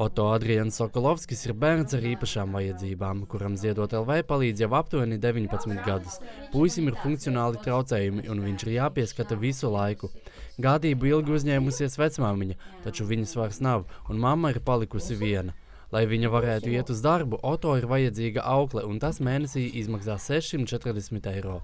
Oto Adrians Sokolovskis ir bērns ar īpašām vajadzībām, kuram ziedot LV palīdz jau aptuveni 19 gadus. Puisim ir funkcionāli traucējumi, un viņš ir jāpieskata visu laiku. Gādību ilgi uzņēmusies vecmāmiņa, taču viņas vairs nav, un mamma ir palikusi viena. Lai viņa varētu iet uz darbu, Oto ir vajadzīga aukle, un tas mēnesī izmaksā 640 eiro.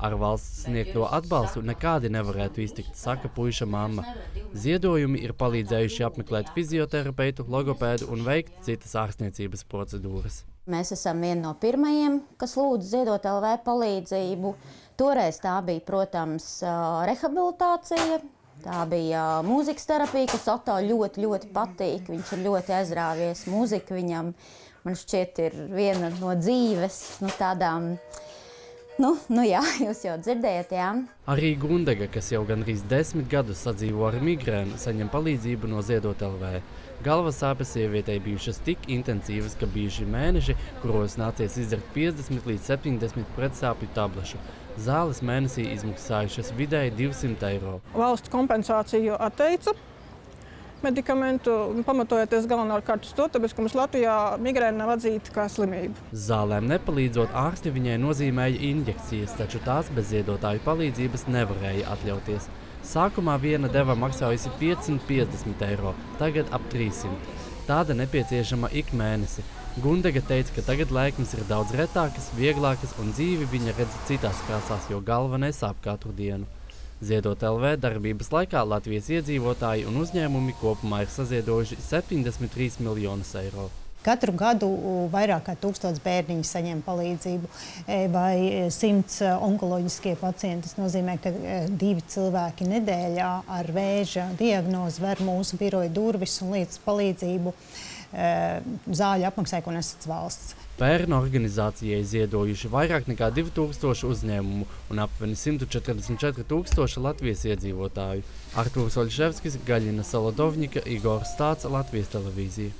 Ar valsts sniegto atbalstu nekādi nevarētu iztikt, saka puiša mamma. Ziedojumi ir palīdzējuši apmeklēt fizioterapeitu, logopēdu un veikt citas ārstniecības procedūras. Mēs esam vieni no pirmajiem, kas lūdz ziedot LV palīdzību. Toreiz tā bija, protams, rehabilitācija, Tā bija uh, mūzikas terapija, kas Oto ļoti, ļoti patīk. Viņš ir ļoti aizrāvies. Mūzika viņam, man šķiet, ir viena no dzīves nu, tādām. Nu, nu jā, jūs jau dzirdējat, jā. Arī Gundega, kas jau gandrīz desmit gadus sadzīvo ar migrēnu, saņem palīdzību no Ziedot LV. Galvas sāpes sievietei bijušas tik intensīvas, ka bijuši mēneši, kuros nācies izdzert 50 līdz 70 pretsāpju tablešu. Zāles mēnesī izmaksājušas vidēji 200 eiro. Valsts kompensāciju atteica medikamentu, pamatojoties galvenokārt uz to, tāpēc, ka mums Latvijā migrēna nav atzīta kā slimība. Zālēm nepalīdzot, ārsti viņai nozīmēja injekcijas, taču tās bez ziedotāju palīdzības nevarēja atļauties. Sākumā viena deva maksājusi 550 eiro, tagad ap 300. Tāda nepieciešama ik mēnesi. Gundega teica, ka tagad lēkmes ir daudz retākas, vieglākas un dzīvi viņa redz citās krāsās, jo galva nesāp katru dienu. Ziedot LV darbības laikā Latvijas iedzīvotāji un uzņēmumi kopumā ir saziedojuši 73 miljonus eiro. Katru gadu vairāk kā tūkstots bērniņu saņem palīdzību e, vai simts e, onkoloģiskie pacienti. Tas nozīmē, ka e, divi cilvēki nedēļā ar vēža diagnozi ver mūsu biroja durvis un līdz palīdzību zāļu apmaksai, ko nesats valsts. Pērn organizācijai ziedojuši vairāk nekā 2000 uzņēmumu un aptuveni 144 tūkstoši Latvijas iedzīvotāju. Artūrs Oļševskis, Gaļina Salodovņika, Igors Stāts, Latvijas televīzija.